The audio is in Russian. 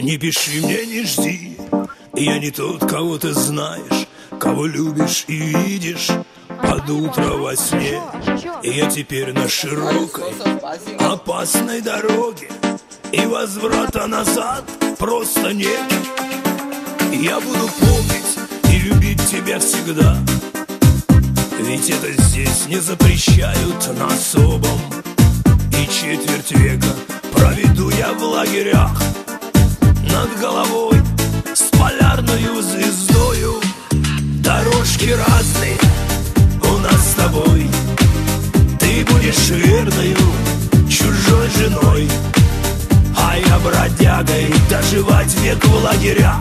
Не пиши мне, не жди. Я не тот, кого ты знаешь Кого любишь и видишь. Под утро во сне. И я теперь на широкой Опасной дороге. И возврата назад просто нет. Я буду помнить и любить тебя всегда. Ведь это здесь не запрещают на особом. И четверть века проведу я в лагерях над головой С полярною звездою. Дорожки разные у нас с тобой. Ты будешь верною чужой женой А я бродягой доживать век в лагерях